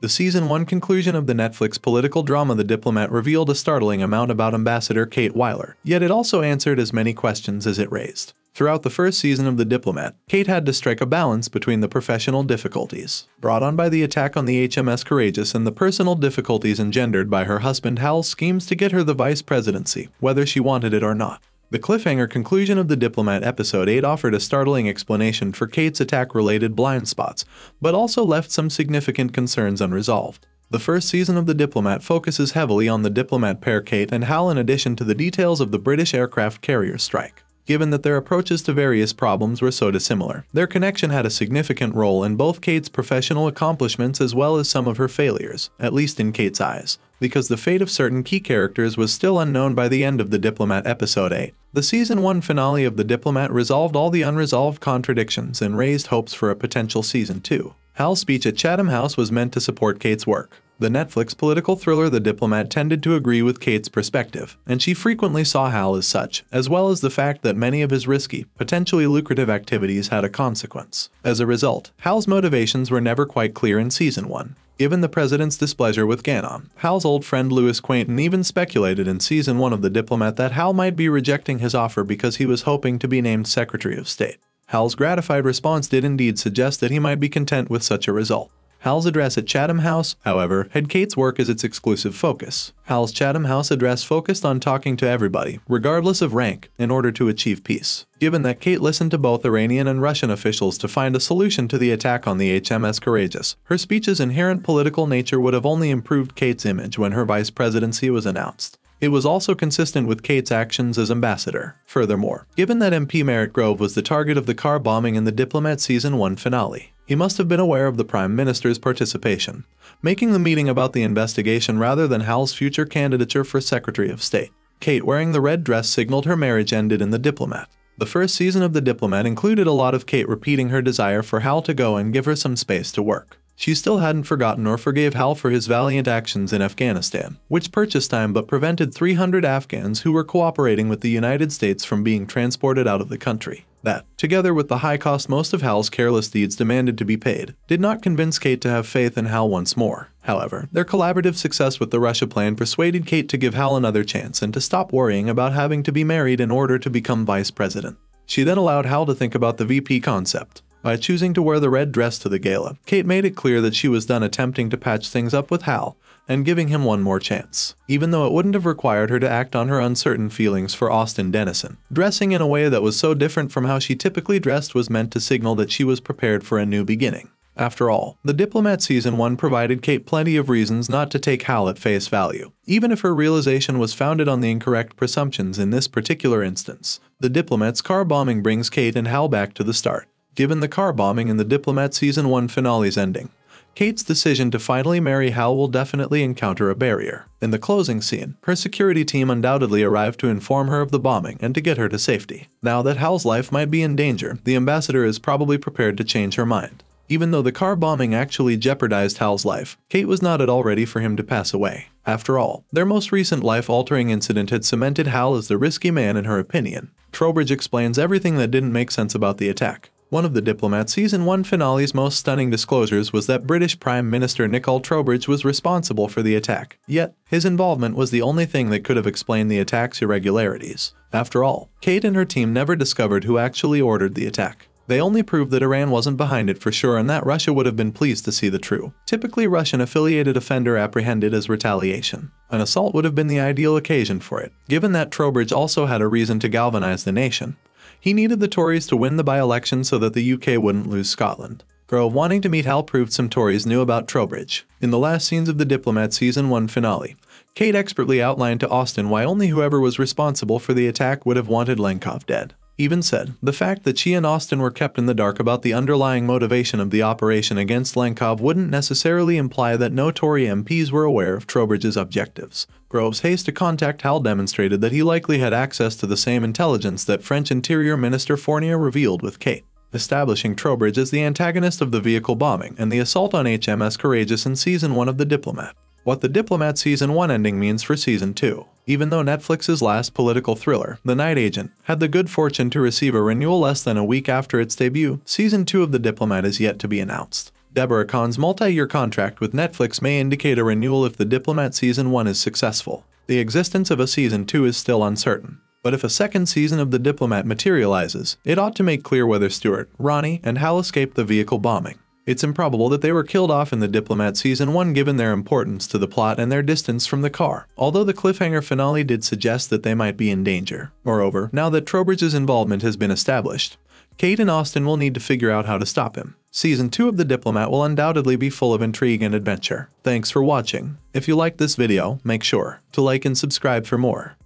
The season 1 conclusion of the Netflix political drama The Diplomat revealed a startling amount about Ambassador Kate Wyler, yet it also answered as many questions as it raised. Throughout the first season of The Diplomat, Kate had to strike a balance between the professional difficulties brought on by the attack on the HMS Courageous and the personal difficulties engendered by her husband Hal's schemes to get her the vice presidency, whether she wanted it or not. The cliffhanger conclusion of The Diplomat episode 8 offered a startling explanation for Kate's attack-related blind spots, but also left some significant concerns unresolved. The first season of The Diplomat focuses heavily on the diplomat pair Kate and Hal in addition to the details of the British aircraft carrier strike given that their approaches to various problems were so dissimilar. Their connection had a significant role in both Kate's professional accomplishments as well as some of her failures, at least in Kate's eyes, because the fate of certain key characters was still unknown by the end of The Diplomat Episode 8. The Season 1 finale of The Diplomat resolved all the unresolved contradictions and raised hopes for a potential Season 2. Hal's speech at Chatham House was meant to support Kate's work, the Netflix political thriller The Diplomat tended to agree with Kate's perspective, and she frequently saw Hal as such, as well as the fact that many of his risky, potentially lucrative activities had a consequence. As a result, Hal's motivations were never quite clear in Season 1. Given the president's displeasure with Ganon, Hal's old friend Louis Quainton even speculated in Season 1 of The Diplomat that Hal might be rejecting his offer because he was hoping to be named Secretary of State. Hal's gratified response did indeed suggest that he might be content with such a result. Hal's address at Chatham House, however, had Kate's work as its exclusive focus. Hal's Chatham House address focused on talking to everybody, regardless of rank, in order to achieve peace. Given that Kate listened to both Iranian and Russian officials to find a solution to the attack on the HMS Courageous, her speech's inherent political nature would have only improved Kate's image when her vice presidency was announced. It was also consistent with Kate's actions as ambassador. Furthermore, given that MP Merritt Grove was the target of the car bombing in the Diplomat Season 1 finale, he must have been aware of the Prime Minister's participation, making the meeting about the investigation rather than Hal's future candidature for Secretary of State. Kate wearing the red dress signaled her marriage ended in The Diplomat. The first season of The Diplomat included a lot of Kate repeating her desire for Hal to go and give her some space to work. She still hadn't forgotten or forgave Hal for his valiant actions in Afghanistan, which purchased time but prevented 300 Afghans who were cooperating with the United States from being transported out of the country. That, together with the high cost most of Hal's careless deeds demanded to be paid, did not convince Kate to have faith in Hal once more. However, their collaborative success with the Russia plan persuaded Kate to give Hal another chance and to stop worrying about having to be married in order to become vice president. She then allowed Hal to think about the VP concept. By choosing to wear the red dress to the gala, Kate made it clear that she was done attempting to patch things up with Hal and giving him one more chance, even though it wouldn't have required her to act on her uncertain feelings for Austin Dennison. Dressing in a way that was so different from how she typically dressed was meant to signal that she was prepared for a new beginning. After all, The Diplomat Season 1 provided Kate plenty of reasons not to take Hal at face value, even if her realization was founded on the incorrect presumptions in this particular instance. The Diplomat's car bombing brings Kate and Hal back to the start, given the car bombing and The Diplomat Season 1 finale's ending. Kate's decision to finally marry Hal will definitely encounter a barrier. In the closing scene, her security team undoubtedly arrived to inform her of the bombing and to get her to safety. Now that Hal's life might be in danger, the ambassador is probably prepared to change her mind. Even though the car bombing actually jeopardized Hal's life, Kate was not at all ready for him to pass away. After all, their most recent life-altering incident had cemented Hal as the risky man in her opinion. Trowbridge explains everything that didn't make sense about the attack. One of the Diplomat Season 1 finale's most stunning disclosures was that British Prime Minister Nicol Trowbridge was responsible for the attack. Yet, his involvement was the only thing that could have explained the attack's irregularities. After all, Kate and her team never discovered who actually ordered the attack. They only proved that Iran wasn't behind it for sure and that Russia would have been pleased to see the true, typically Russian-affiliated offender apprehended as retaliation. An assault would have been the ideal occasion for it, given that Trowbridge also had a reason to galvanize the nation. He needed the Tories to win the by-election so that the UK wouldn't lose Scotland. Grove wanting to meet Hal proved some Tories knew about Trowbridge. In the last scenes of The Diplomat Season 1 finale, Kate expertly outlined to Austin why only whoever was responsible for the attack would have wanted Lenkov dead even said, the fact that she and Austin were kept in the dark about the underlying motivation of the operation against Lenkov wouldn't necessarily imply that no Tory MPs were aware of Trowbridge's objectives. Grove's haste to contact Hal demonstrated that he likely had access to the same intelligence that French Interior Minister Fournier revealed with Kate, establishing Trowbridge as the antagonist of the vehicle bombing and the assault on HMS Courageous in Season 1 of The Diplomat what The Diplomat Season 1 ending means for Season 2. Even though Netflix's last political thriller, The Night Agent, had the good fortune to receive a renewal less than a week after its debut, Season 2 of The Diplomat is yet to be announced. Deborah Kahn's multi-year contract with Netflix may indicate a renewal if The Diplomat Season 1 is successful. The existence of a Season 2 is still uncertain. But if a second season of The Diplomat materializes, it ought to make clear whether Stuart, Ronnie, and Hal escaped the vehicle bombing. It's improbable that they were killed off in The Diplomat Season 1 given their importance to the plot and their distance from the car, although the cliffhanger finale did suggest that they might be in danger. Moreover, now that Trowbridge's involvement has been established, Kate and Austin will need to figure out how to stop him. Season 2 of The Diplomat will undoubtedly be full of intrigue and adventure. Thanks for watching. If you liked this video, make sure to like and subscribe for more.